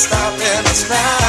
stopping us now.